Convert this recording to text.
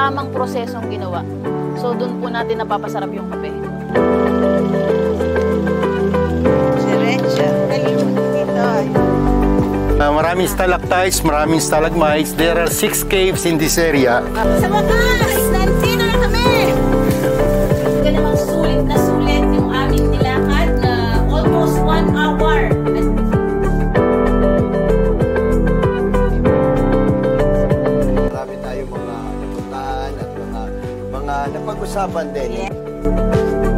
tamang prosesong ginawa. So, doon po natin napapasarap yung kape. Uh, maraming stalactites, maraming stalagmites. There are six caves in this area. Sa wakas! Mga napag-usapan din. Yeah.